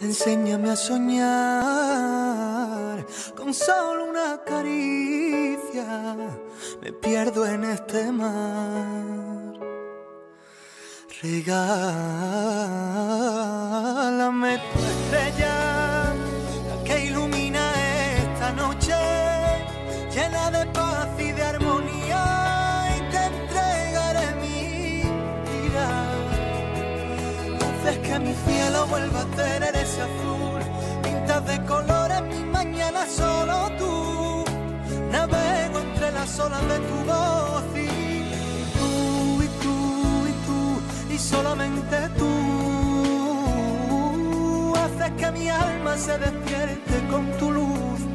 Enséñame a soñar con solo una caricia. Me pierdo en este mar. Regálame tu estrella, la que ilumina esta noche, llena de paz Haces que mi cielo vuelva a tener ese azul, pintas de colores mi mañana solo tú. Navego entre las olas de tu voz y tú y tú y tú y solamente tú. Haces que mi alma se despierte con tu luz